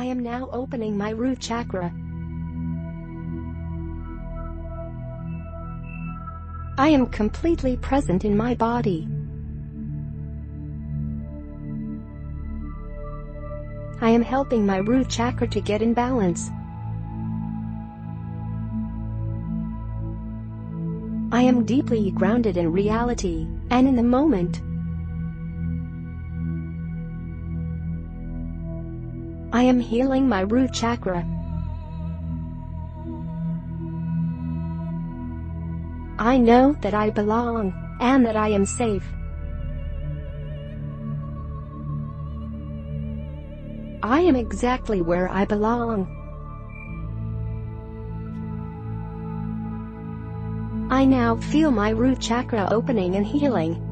I am now opening my root chakra. I am completely present in my body. I am helping my root chakra to get in balance. I am deeply grounded in reality and in the moment. I am healing my root chakra. I know that I belong and that I am safe. I am exactly where I belong. I now feel my root chakra opening and healing.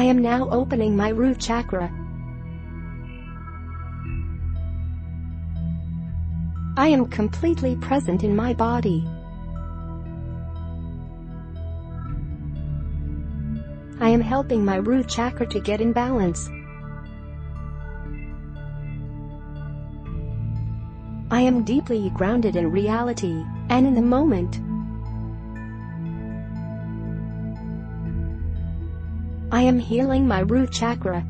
I am now opening my root chakra. I am completely present in my body. I am helping my root chakra to get in balance. I am deeply grounded in reality and in the moment. I am healing my root chakra.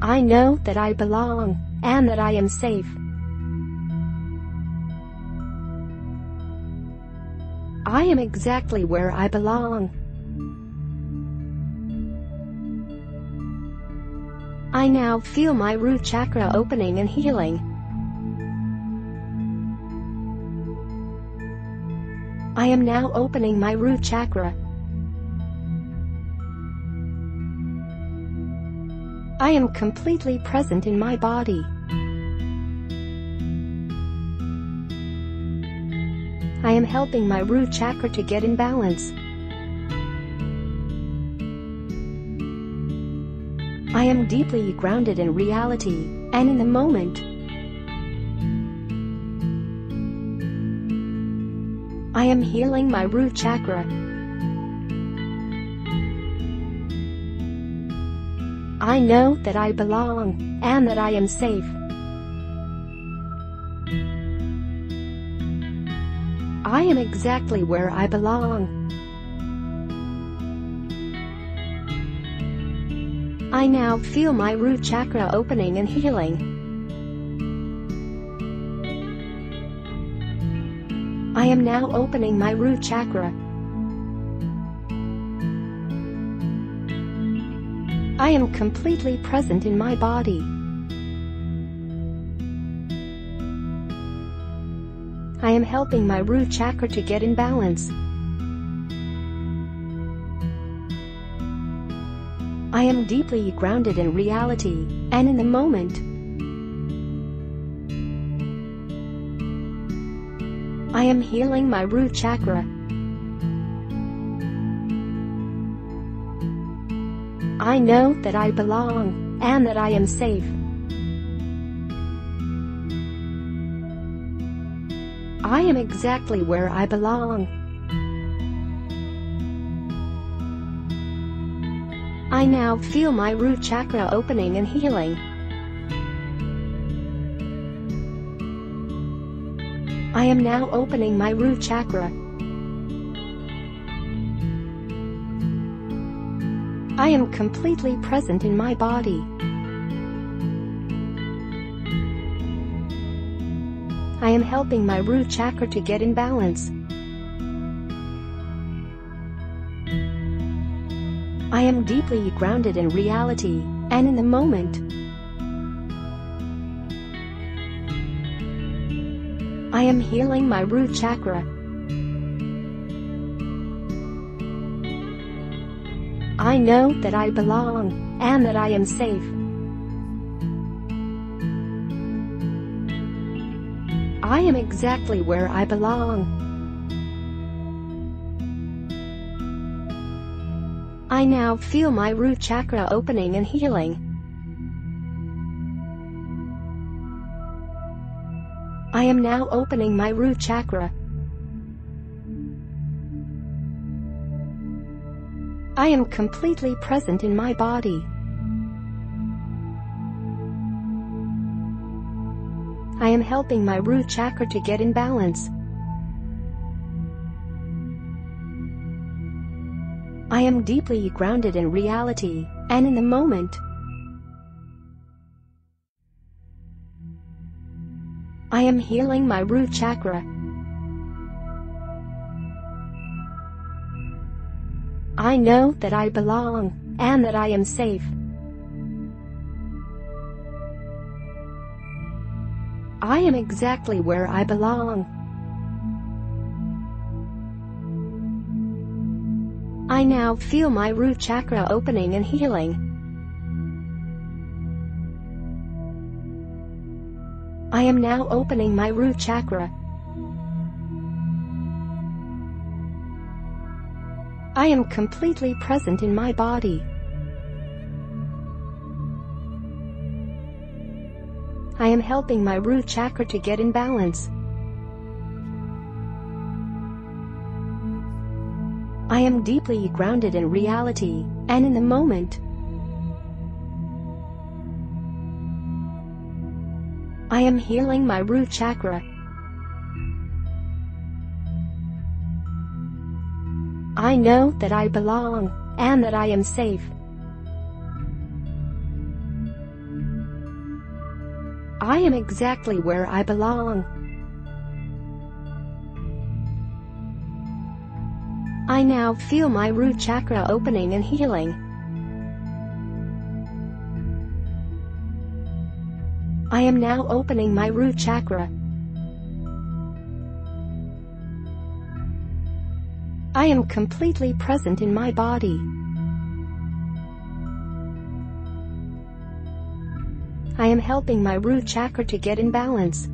I know that I belong and that I am safe. I am exactly where I belong. I now feel my root chakra opening and healing. I am now opening my root chakra. I am completely present in my body. I am helping my root chakra to get in balance. I am deeply grounded in reality and in the moment. I am healing my root chakra. I know that I belong and that I am safe. I am exactly where I belong. I now feel my root chakra opening and healing. I am now opening my root chakra. I am completely present in my body. I am helping my root chakra to get in balance. I am deeply grounded in reality and in the moment. I am healing my root chakra. I know that I belong and that I am safe. I am exactly where I belong. I now feel my root chakra opening and healing. I am now opening my root chakra. I am completely present in my body. I am helping my root chakra to get in balance. I am deeply grounded in reality and in the moment. I am healing my root chakra. I know that I belong and that I am safe. I am exactly where I belong. I now feel my root chakra opening and healing. I am now opening my root chakra. I am completely present in my body. I am helping my root chakra to get in balance. I am deeply grounded in reality and in the moment. Am healing my root chakra. I know that I belong and that I am safe. I am exactly where I belong. I now feel my root chakra opening and healing. I am now opening my root chakra. I am completely present in my body. I am helping my root chakra to get in balance. I am deeply grounded in reality and in the moment. I am healing my root chakra. I know that I belong and that I am safe. I am exactly where I belong. I now feel my root chakra opening and healing. Am now opening my root chakra. I am completely present in my body. I am helping my root chakra to get in balance.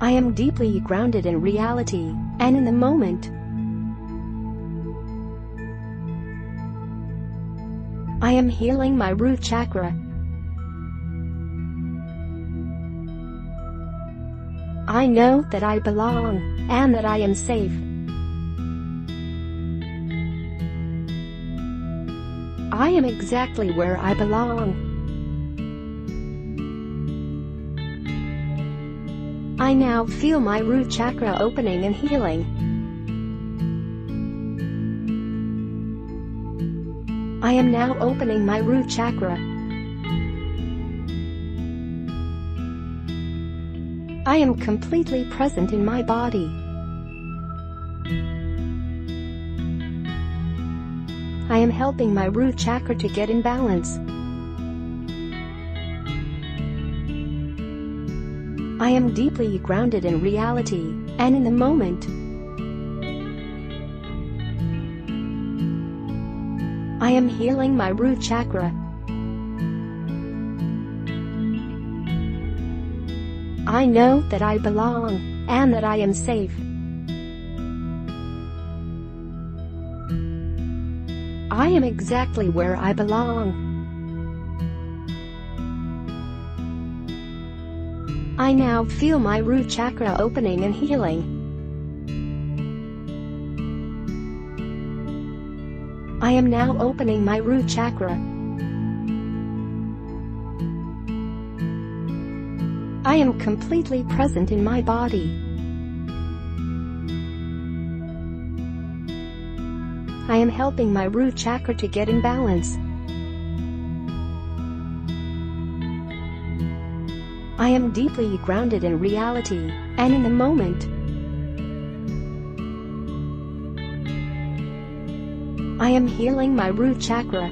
I am deeply grounded in reality and in the moment. Am healing my root chakra. I know that I belong and that I am safe. I am exactly where I belong. I now feel my root chakra opening and healing. I am now opening my root chakra. I am completely present in my body. I am helping my root chakra to get in balance. I am deeply grounded in reality and in the moment. I am healing my root chakra. I know that I belong and that I am safe. I am exactly where I belong. I now feel my root chakra opening and healing. I am now opening my root chakra. I am completely present in my body. I am helping my root chakra to get in balance. I am deeply grounded in reality and in the moment. I am healing my root chakra.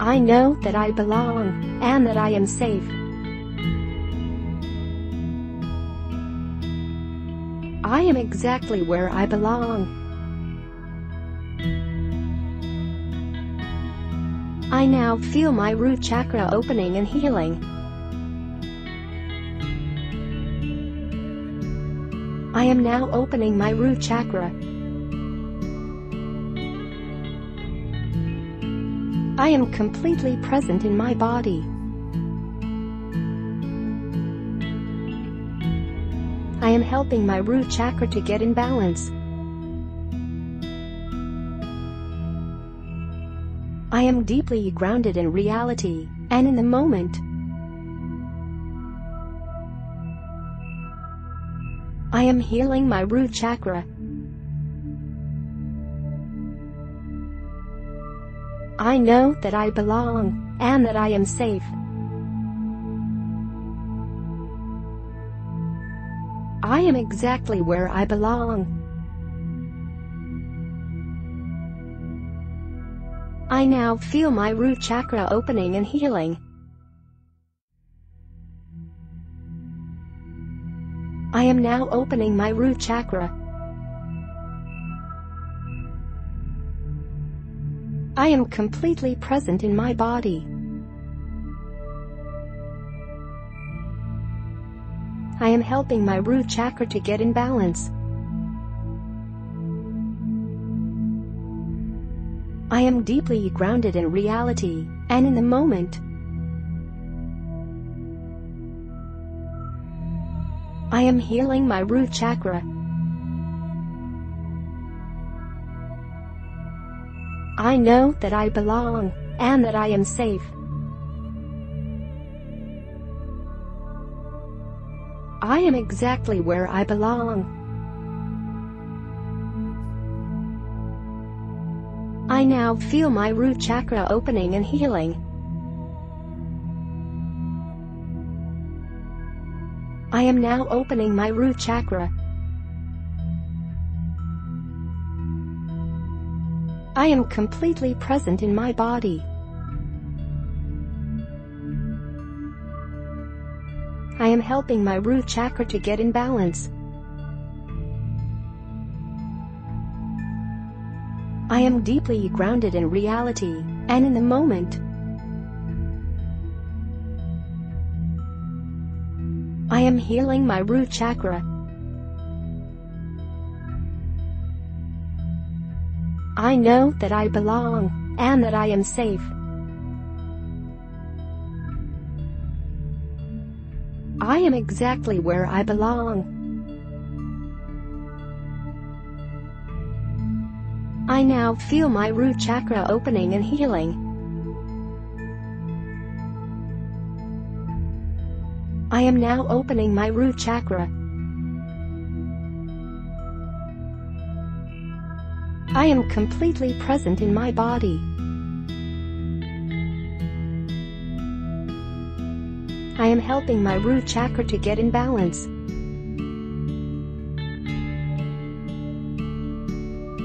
I know that I belong and that I am safe. I am exactly where I belong. I now feel my root chakra opening and healing. I am now opening my root chakra. I am completely present in my body. I am helping my root chakra to get in balance. I am deeply grounded in reality and in the moment. I am healing my root chakra. I know that I belong and that I am safe. I am exactly where I belong. I now feel my root chakra opening and healing. I am now opening my root chakra. I am completely present in my body. I am helping my root chakra to get in balance. I am deeply grounded in reality and in the moment. I am healing my root chakra. I know that I belong and that I am safe. I am exactly where I belong. I now feel my root chakra opening and healing. I am now opening my root chakra. I am completely present in my body. I am helping my root chakra to get in balance. I am deeply grounded in reality and in the moment. I am healing my root chakra. I know that I belong and that I am safe. I am exactly where I belong. I now feel my root chakra opening and healing. Am now opening my root chakra. I am completely present in my body. I am helping my root chakra to get in balance.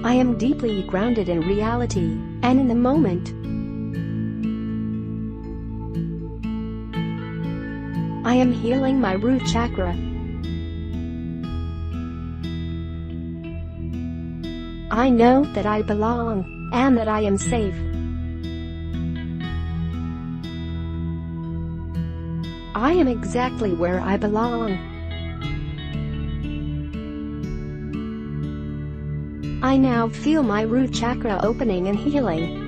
I am deeply grounded in reality and in the moment. I am healing my root chakra. I know that I belong and that I am safe. I am exactly where I belong. I now feel my root chakra opening and healing.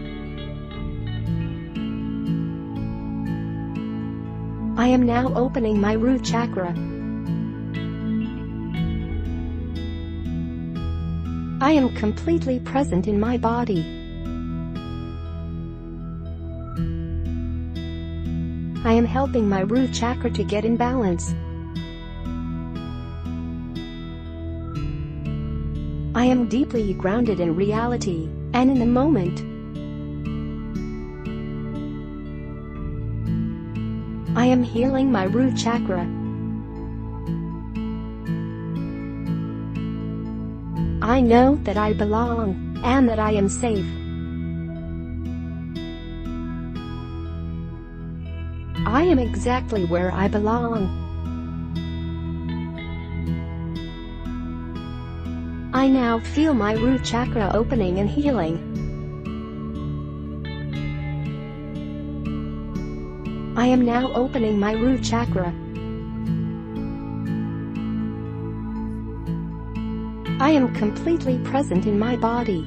I am now opening my root chakra. I am completely present in my body. I am helping my root chakra to get in balance. I am deeply grounded in reality and in the moment. Am healing my root chakra. I know that I belong and that I am safe. I am exactly where I belong. I now feel my root chakra opening and healing. I am now opening my root chakra. I am completely present in my body.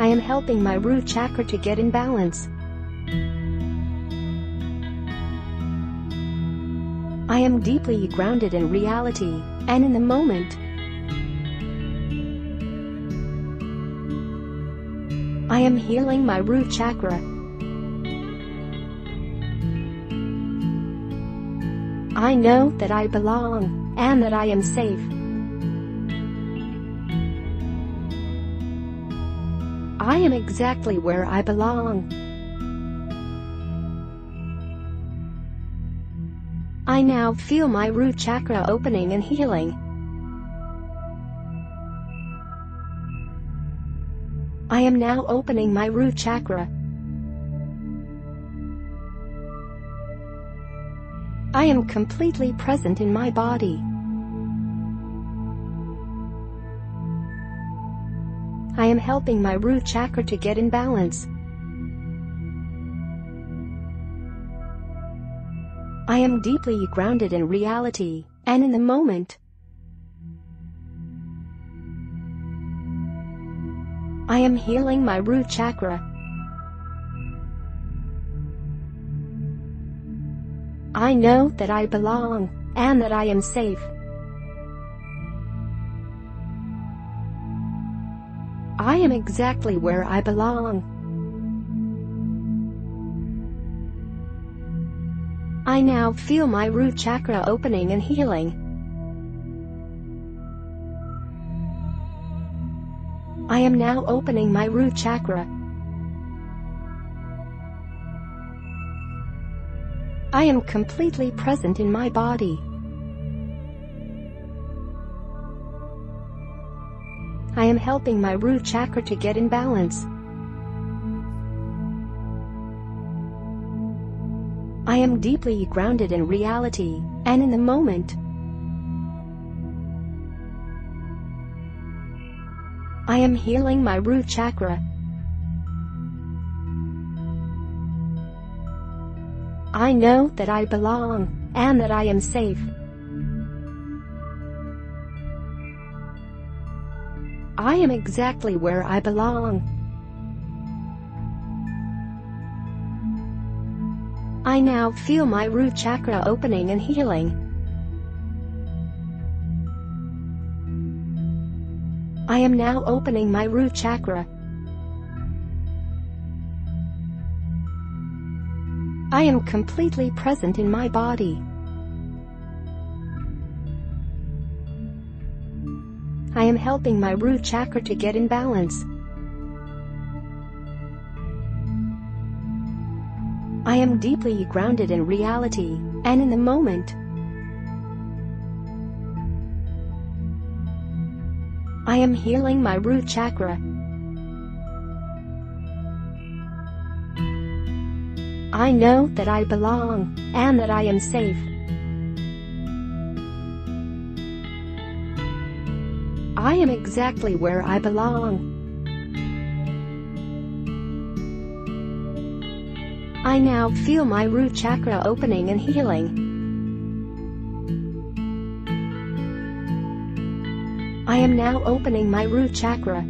I am helping my root chakra to get in balance. I am deeply grounded in reality and in the moment. I am healing my root chakra. I know that I belong and that I am safe. I am exactly where I belong. I now feel my root chakra opening and healing. I am now opening my root chakra. I am completely present in my body. I am helping my root chakra to get in balance. I am deeply grounded in reality and in the moment. I am healing my root chakra. I know that I belong and that I am safe. I am exactly where I belong. I now feel my root chakra opening and healing. I am now opening my root chakra. I am completely present in my body. I am helping my root chakra to get in balance. I am deeply grounded in reality and in the moment. I am healing my root chakra. I know that I belong and that I am safe. I am exactly where I belong. I now feel my root chakra opening and healing. Am now opening my root chakra. I am completely present in my body. I am helping my root chakra to get in balance. I am deeply grounded in reality and in the moment. I am healing my root chakra. I know that I belong and that I am safe. I am exactly where I belong. I now feel my root chakra opening and healing. I am now opening my root chakra.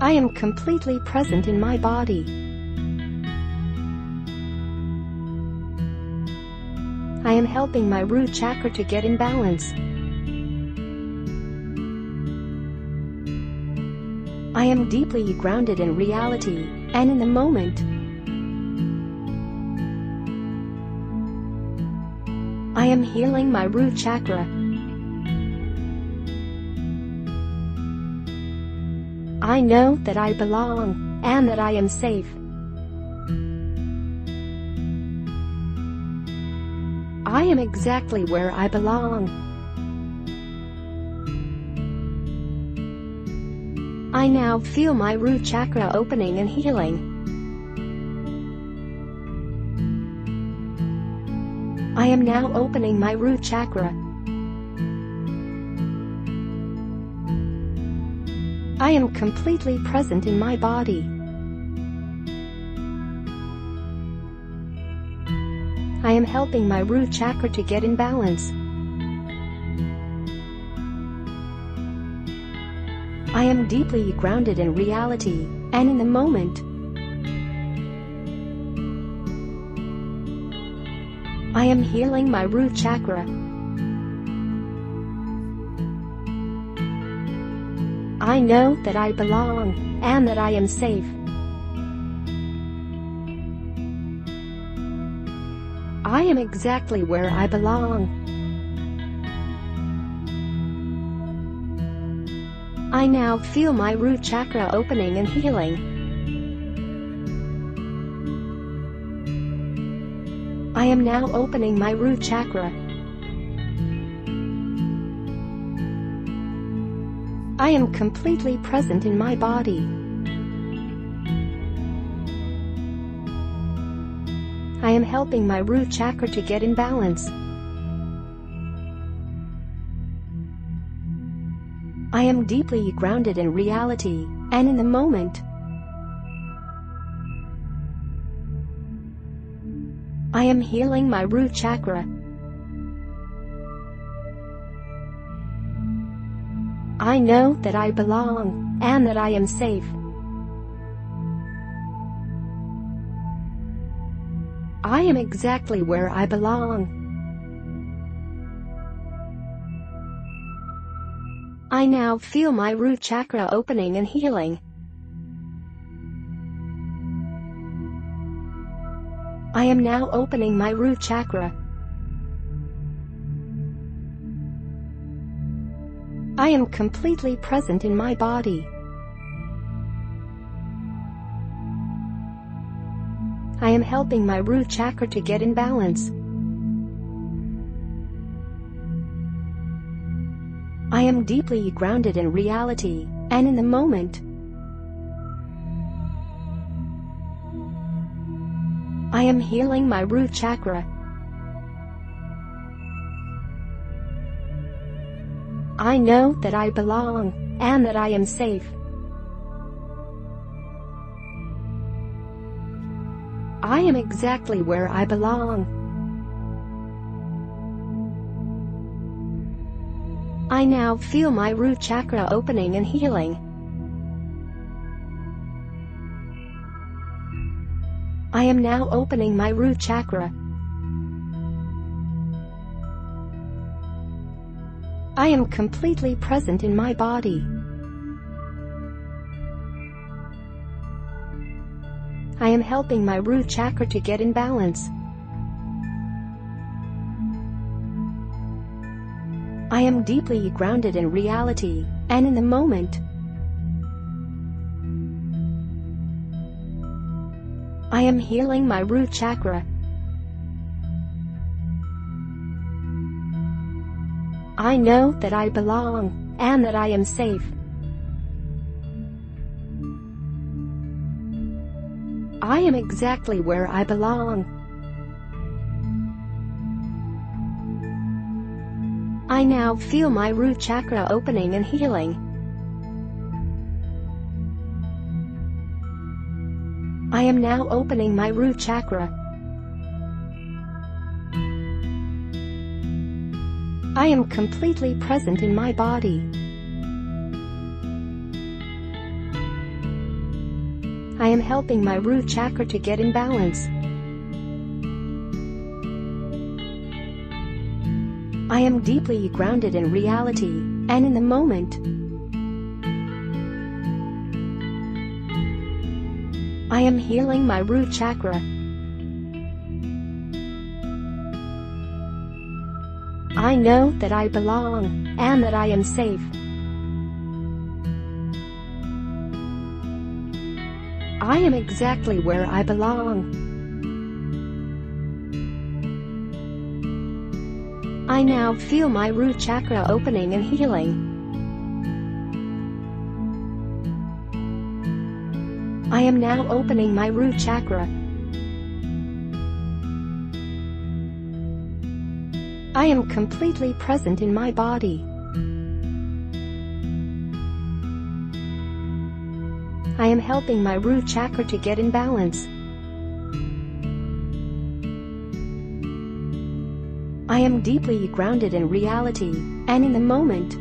I am completely present in my body. I am helping my root chakra to get in balance. I am deeply grounded in reality and in the moment. I am healing my root chakra. I know that I belong and that I am safe. I am exactly where I belong. I now feel my root chakra opening and healing. I am now opening my root chakra. I am completely present in my body. I am helping my root chakra to get in balance. I am deeply grounded in reality and in the moment. I am healing my root chakra. I know that I belong and that I am safe. I am exactly where I belong. I now feel my root chakra opening and healing. I am now opening my root chakra. I am completely present in my body. I am helping my root chakra to get in balance. I am deeply grounded in reality and in the moment. I am healing my root chakra. I know that I belong and that I am safe. I am exactly where I belong. I now feel my root chakra opening and healing. I am now opening my root chakra. I am completely present in my body. I am helping my root chakra to get in balance. I am deeply grounded in reality and in the moment. I am healing my root chakra. I know that I belong and that I am safe. I am exactly where I belong. I now feel my root chakra opening and healing. I am now opening my root chakra. I am completely present in my body. I am helping my root chakra to get in balance. I am deeply grounded in reality and in the moment. I am healing my root chakra. I know that I belong and that I am safe. I am exactly where I belong. I now feel my root chakra opening and healing. I am now opening my root chakra. I am completely present in my body. I am helping my root chakra to get in balance. I am deeply grounded in reality and in the moment. I am healing my root chakra. I know that I belong and that I am safe. I am exactly where I belong. I now feel my root chakra opening and healing. I am now opening my root chakra. I am completely present in my body. I am helping my root chakra to get in balance. I am deeply grounded in reality and in the moment.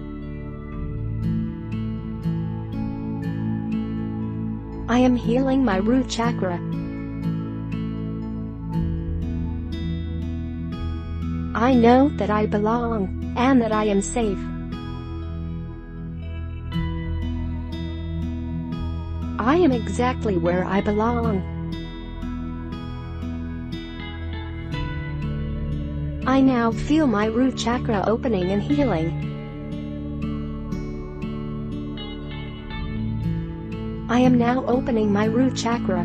I am healing my root chakra. I know that I belong, and that I am safe. I am exactly where I belong. I now feel my root chakra opening and healing. I am now opening my root chakra.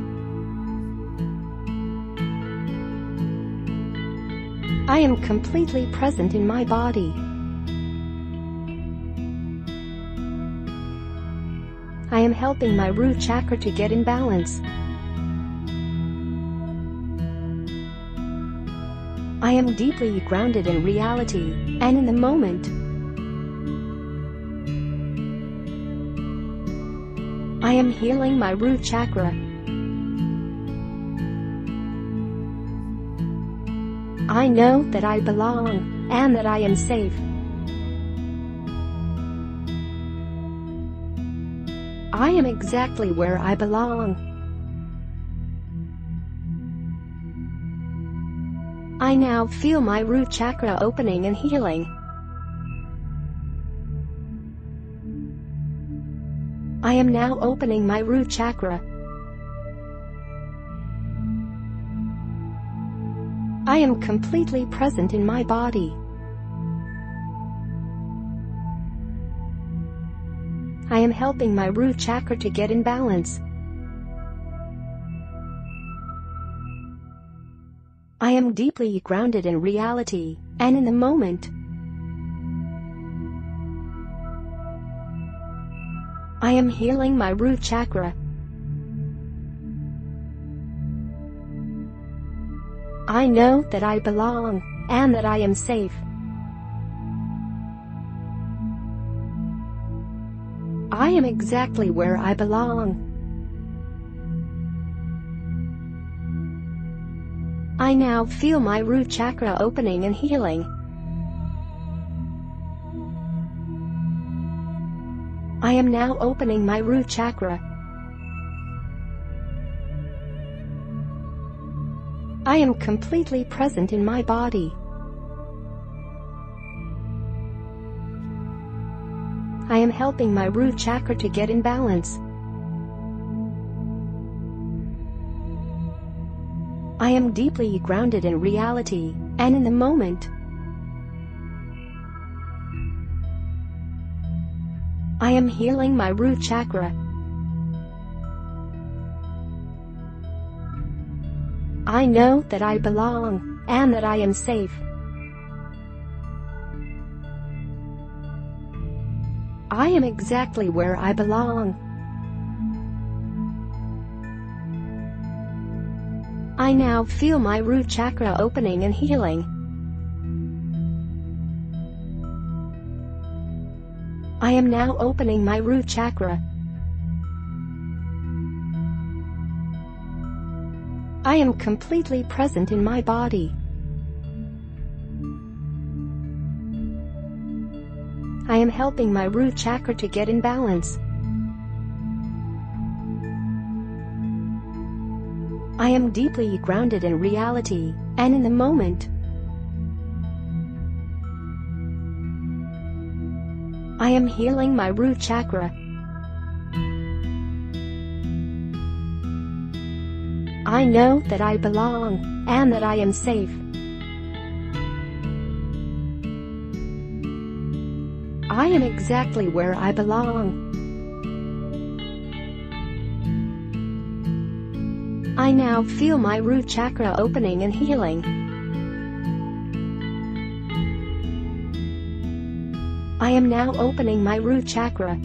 I am completely present in my body. I am helping my root chakra to get in balance. I am deeply grounded in reality and in the moment. I am healing my root chakra. I know that I belong and that I am safe. I am exactly where I belong. I now feel my root chakra opening and healing. I am now opening my root chakra. I am completely present in my body. I am helping my root chakra to get in balance. I am deeply grounded in reality and in the moment. I am healing my root chakra. I know that I belong and that I am safe. I am exactly where I belong. I now feel my root chakra opening and healing. I am now opening my root chakra. I am completely present in my body. I am helping my root chakra to get in balance. I am deeply grounded in reality and in the moment. I am healing my root chakra. I know that I belong and that I am safe. I am exactly where I belong. I now feel my root chakra opening and healing. I am now opening my root chakra. I am completely present in my body. I am helping my root chakra to get in balance. I am deeply grounded in reality and in the moment. I am healing my root chakra. I know that I belong and that I am safe. I am exactly where I belong. I now feel my root chakra opening and healing. I am now opening my root chakra.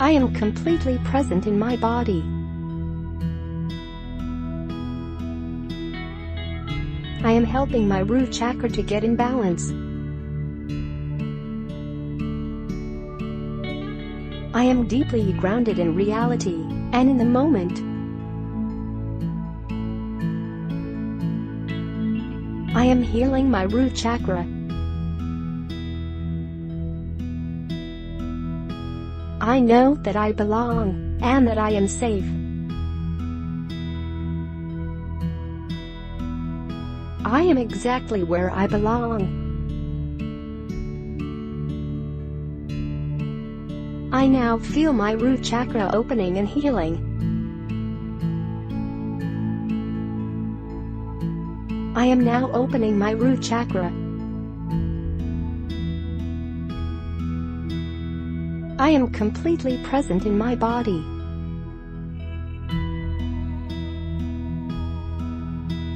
I am completely present in my body. I am helping my root chakra to get in balance. I am deeply grounded in reality and in the moment. I am healing my root chakra. I know that I belong and that I am safe. I am exactly where I belong. I now feel my root chakra opening and healing. I am now opening my root chakra. I am completely present in my body.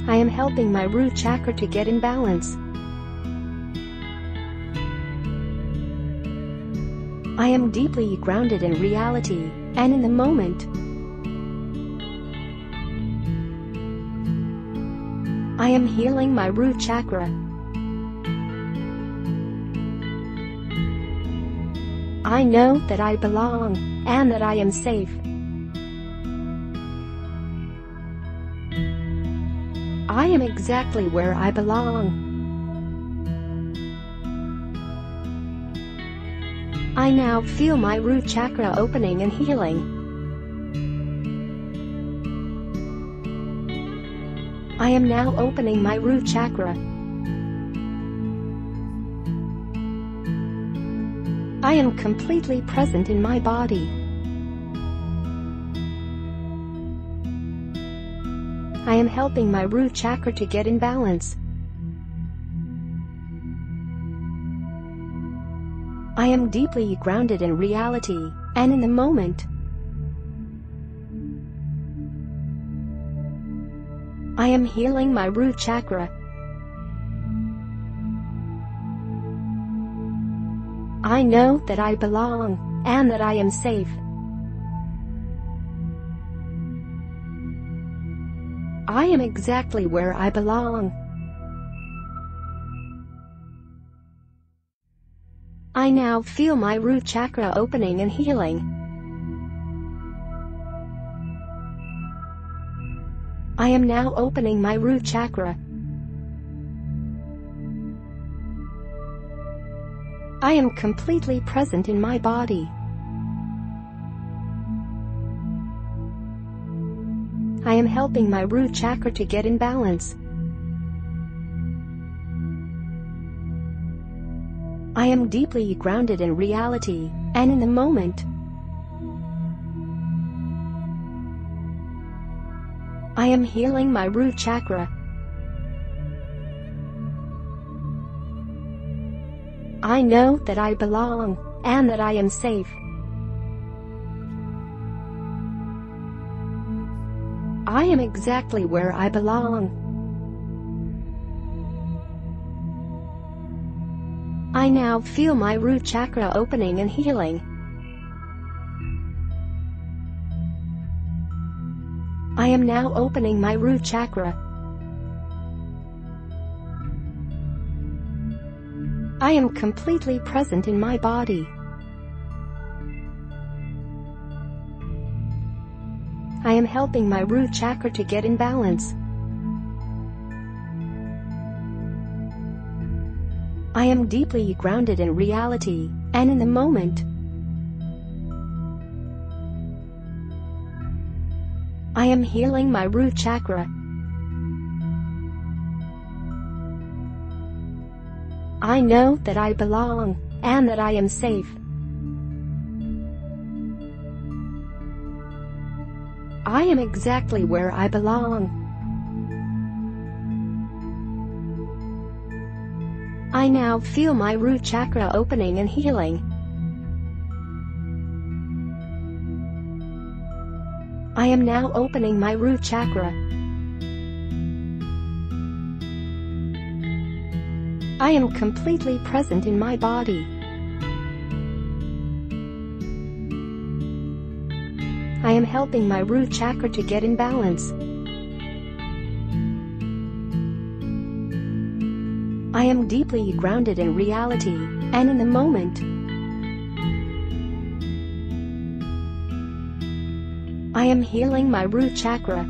I am helping my root chakra to get in balance. I am deeply grounded in reality and in the moment. I am healing my root chakra. I know that I belong and that I am safe. I am exactly where I belong. I now feel my root chakra opening and healing. I am now opening my root chakra. I am completely present in my body. I am helping my root chakra to get in balance. I am deeply grounded in reality and in the moment. I am healing my root chakra. I know that I belong and that I am safe. I am exactly where I belong. I now feel my root chakra opening and healing. I am now opening my root chakra. I am completely present in my body. I am helping my root chakra to get in balance. I am deeply grounded in reality and in the moment. I am healing my root chakra. I know that I belong and that I am safe. I am exactly where I belong. I now feel my root chakra opening and healing. I am now opening my root chakra. I am completely present in my body. I am helping my root chakra to get in balance. I am deeply grounded in reality and in the moment. I am healing my root chakra. I know that I belong and that I am safe. I am exactly where I belong. I now feel my root chakra opening and healing. I am now opening my root chakra. I am completely present in my body. I am helping my root chakra to get in balance. I am deeply grounded in reality and in the moment. I am healing my root chakra.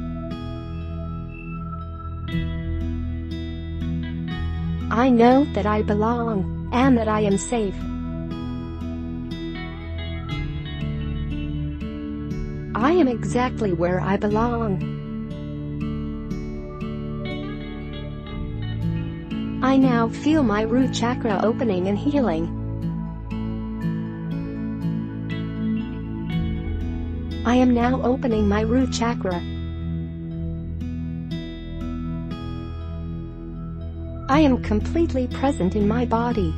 I know that I belong and that I am safe. I am exactly where I belong. I now feel my root chakra opening and healing. I am now opening my root chakra. I am completely present in my body.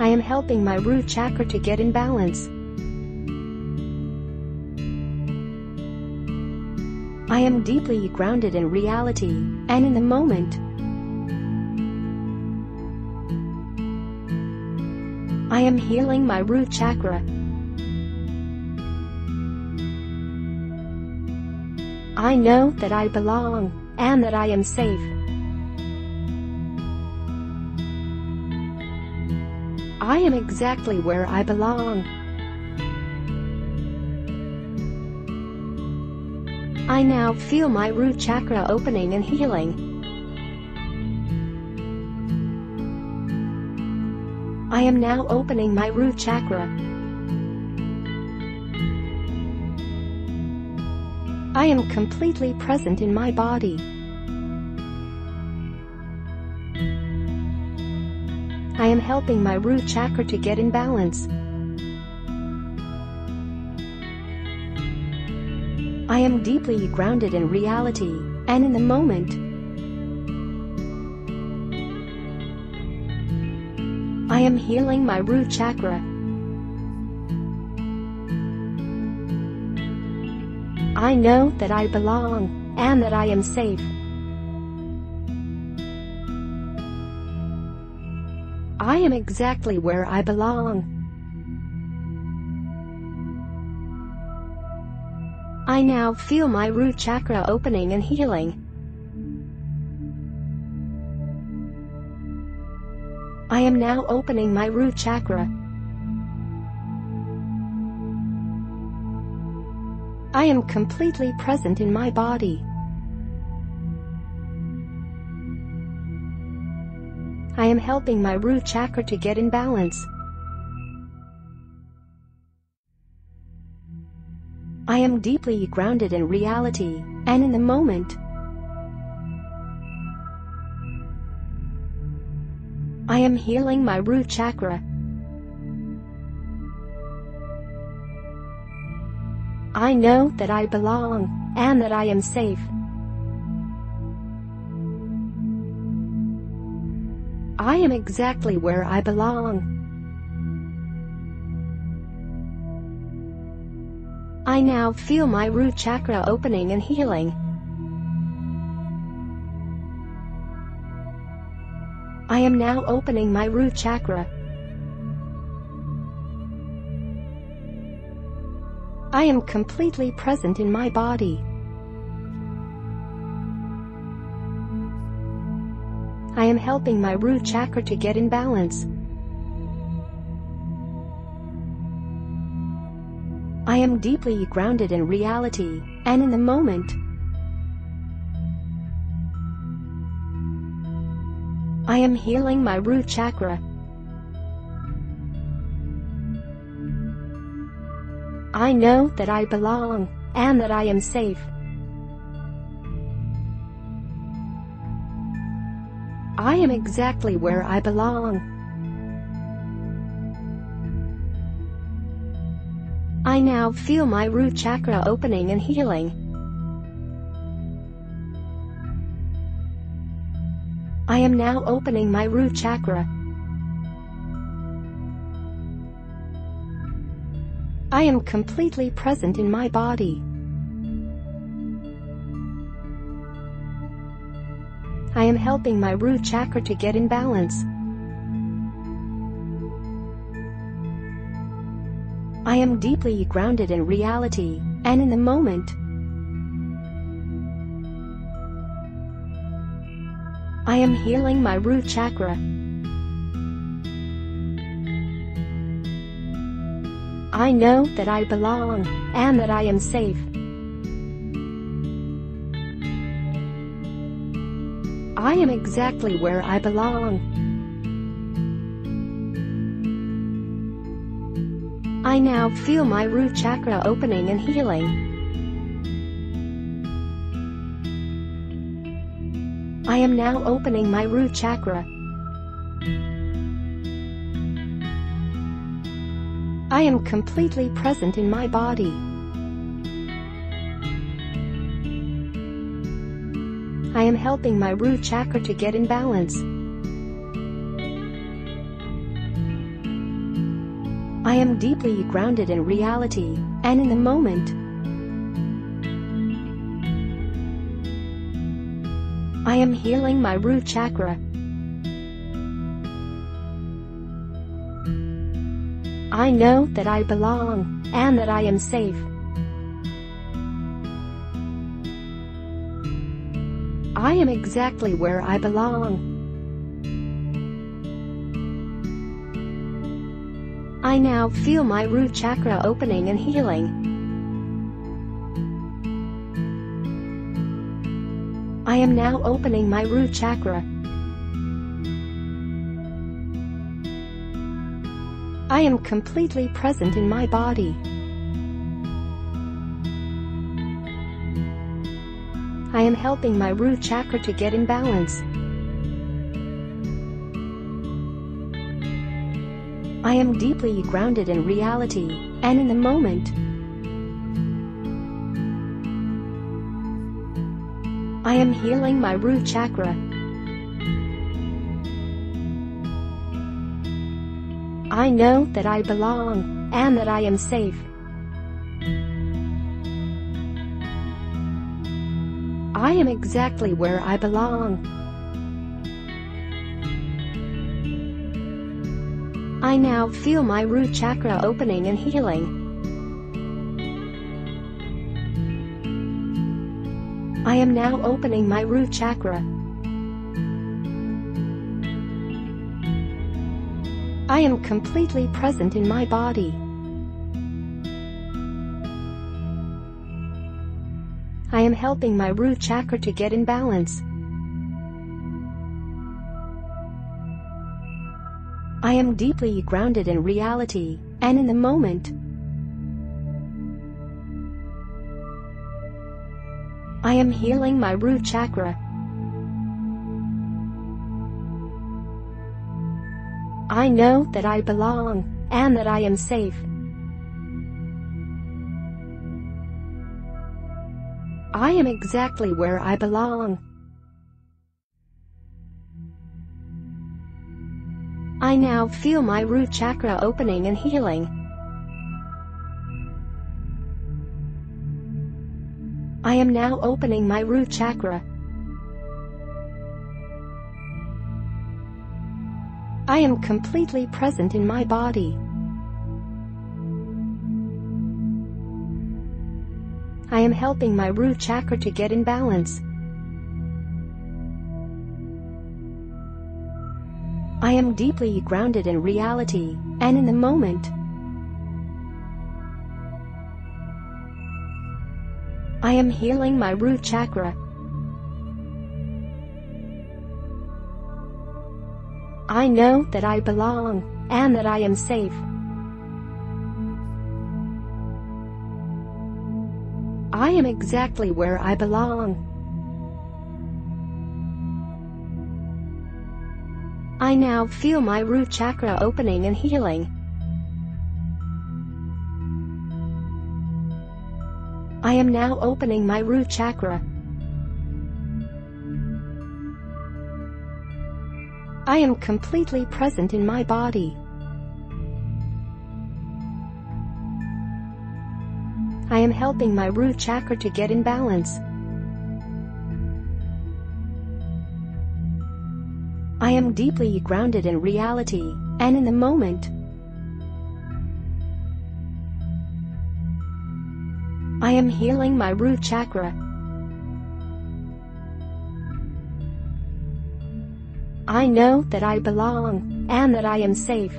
I am helping my root chakra to get in balance. I am deeply grounded in reality and in the moment. I am healing my root chakra. I know that I belong and that I am safe. I am exactly where I belong. I now feel my root chakra opening and healing. I am now opening my root chakra. I am completely present in my body. I am helping my root chakra to get in balance. I am deeply grounded in reality and in the moment. I am healing my root chakra. I know that I belong and that I am safe. I am exactly where I belong. I now feel my root chakra opening and healing. Am now opening my root chakra. I am completely present in my body. I am helping my root chakra to get in balance. I am deeply grounded in reality and in the moment. I am healing my root chakra. I know that I belong and that I am safe. I am exactly where I belong. I now feel my root chakra opening and healing. I am now opening my root chakra. I am completely present in my body. I am helping my root chakra to get in balance. I am deeply grounded in reality and in the moment. I am healing my root chakra. I know that I belong and that I am safe. I am exactly where I belong. I now feel my root chakra opening and healing. I am now opening my root chakra. I am completely present in my body. I am helping my root chakra to get in balance. I am deeply grounded in reality and in the moment. I am healing my root chakra. I know that I belong and that I am safe. I am exactly where I belong. I now feel my root chakra opening and healing. I am now opening my root chakra. I am completely present in my body. I am helping my root chakra to get in balance. I am deeply grounded in reality and in the moment. I am healing my root chakra. I know that I belong and that I am safe. I am exactly where I belong. I now feel my root chakra opening and healing. I am now opening my root chakra. I am completely present in my body. I am helping my root chakra to get in balance. I am deeply grounded in reality and in the moment. I am healing my root chakra. I know that I belong and that I am safe. I am exactly where I belong. I now feel my root chakra opening and healing. I am now opening my root chakra. I am completely present in my body. I am helping my root chakra to get in balance. I am deeply grounded in reality and in the moment. I am healing my root chakra. I know that I belong and that I am safe. I am exactly where I belong. I now feel my root chakra opening and healing. I am now opening my root chakra. I am completely present in my body. I am helping my root chakra to get in balance. I am deeply grounded in reality and in the moment. I am healing my root chakra. I know that I belong and that I am safe. I am exactly where I belong. I now feel my root chakra opening and healing. I am now opening my root chakra. I am completely present in my body. I am helping my root chakra to get in balance. I am deeply grounded in reality and in the moment. I am healing my root chakra. I know that I belong and that I am safe.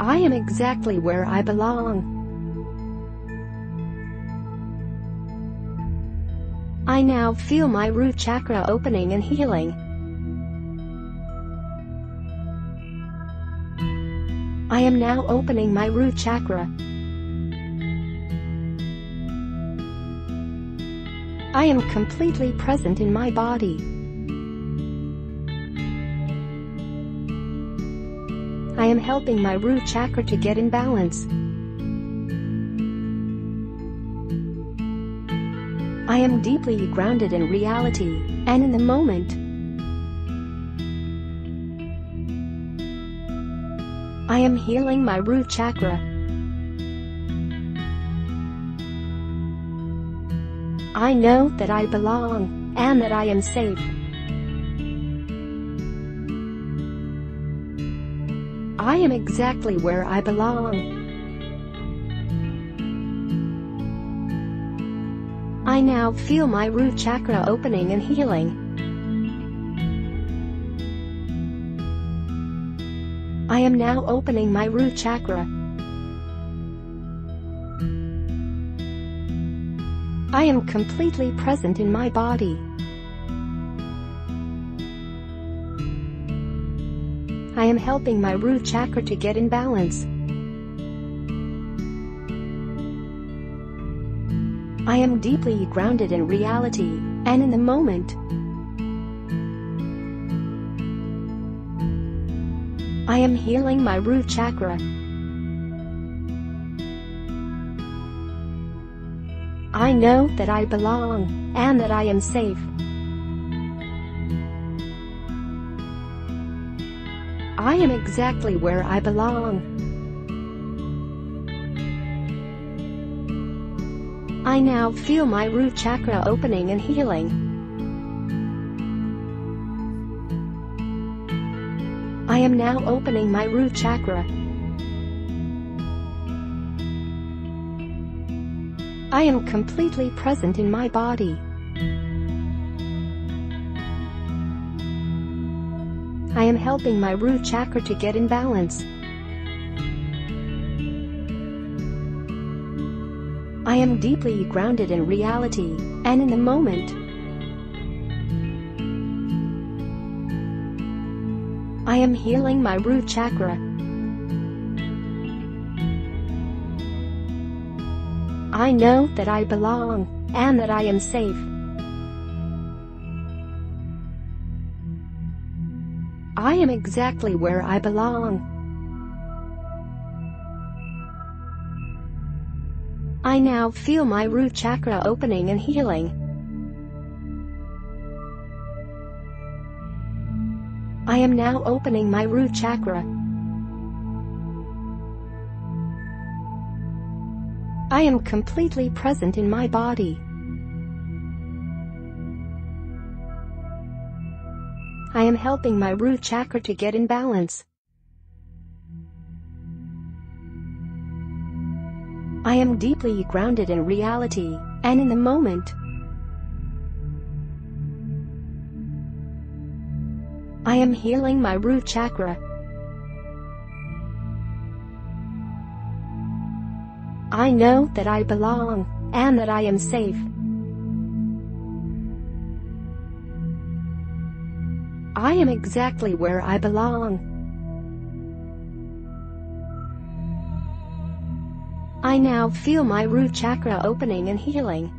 I am exactly where I belong. I now feel my root chakra opening and healing. I am now opening my root chakra. I am completely present in my body. I am helping my root chakra to get in balance. I am deeply grounded in reality and in the moment. I am healing my root chakra. I know that I belong and that I am safe. I am exactly where I belong. I now feel my root chakra opening and healing. I am now opening my root chakra. I am completely present in my body. I am helping my root chakra to get in balance. I am deeply grounded in reality and in the moment. I am healing my root chakra. I know that I belong and that I am safe. I am exactly where I belong. I now feel my root chakra opening and healing. I am now opening my root chakra. I am completely present in my body. I am helping my root chakra to get in balance. I am deeply grounded in reality and in the moment. I am healing my root chakra. I know that I belong and that I am safe. I am exactly where I belong. I now feel my root chakra opening and healing. I am now opening my root chakra. I am completely present in my body. I am helping my root chakra to get in balance. I am deeply grounded in reality and in the moment. I am healing my root chakra. I know that I belong and that I am safe. I am exactly where I belong. I now feel my root chakra opening and healing.